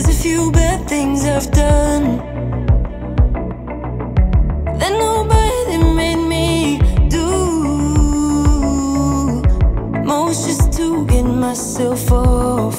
There's a few bad things I've done. That nobody made me do. Most just to get myself off.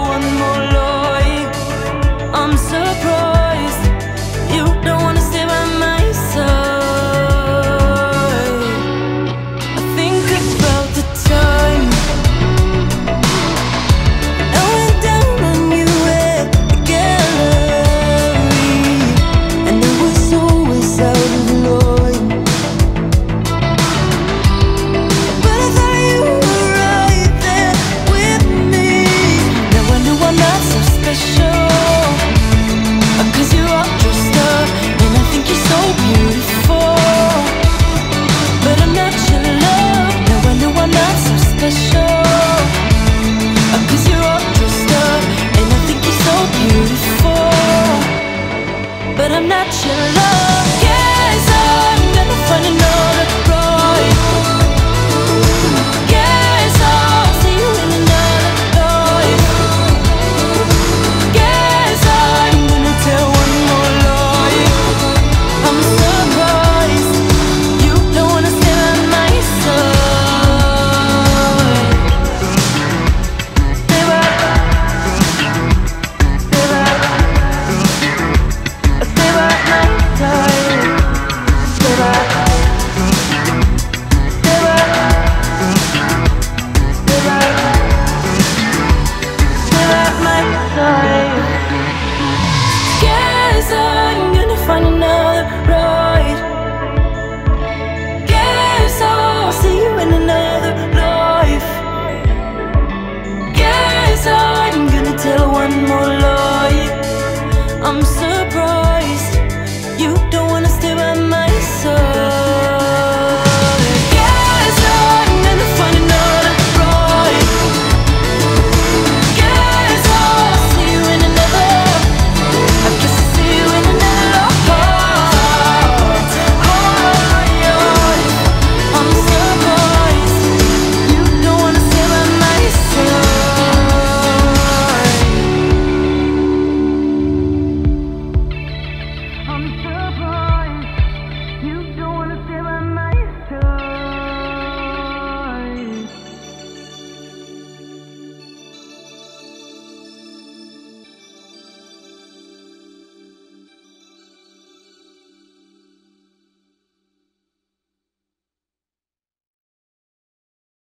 your love.